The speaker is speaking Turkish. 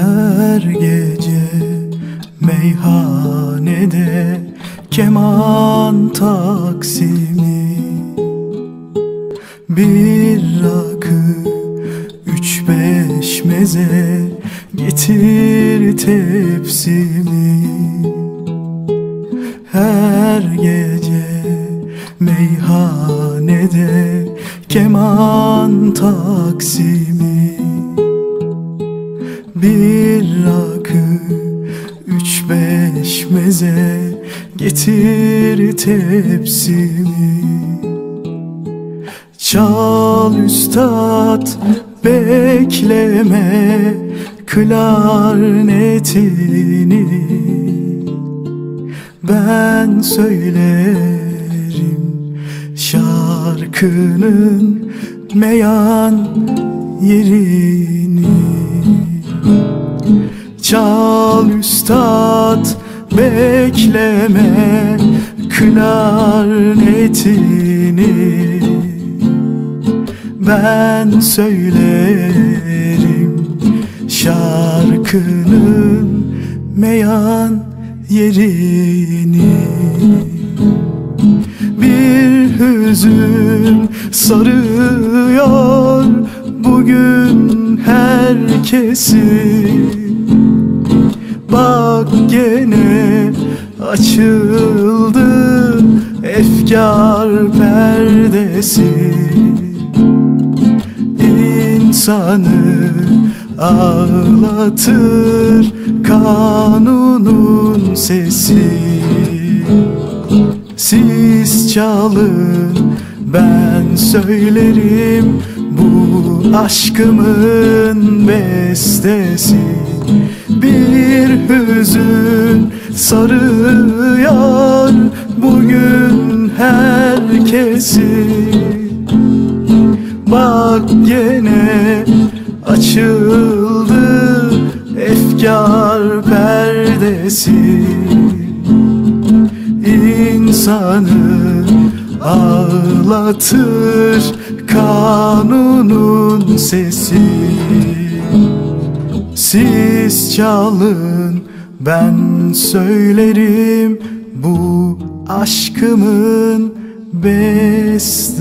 Her gece meyhanede keman taksimi. Bir rakı üç beş meze getir tepsimi. Her gece meyhanede keman taksimi Bir rakı üç beş meze getir tepsimi. Çal üstad bekleme klarnetini. Ben söylerim şarkının meyan yerini Çal üstad bekleme klarnetini Ben söylerim şarkının meyan yerini. Bir hüzün sarıyor bugün herkesi açıldı efkar perdesi. İnsanı ağlatır kanunun sesi. Siz çalın ben söylerim bu aşkımın bestesi Bir hüzün sarıyor bugün herkesi. Bak gene açıldı efkar perdesi. İnsanı ağlatır kanunun sesi Siz çalın ben söylerim bu aşkımın bestesi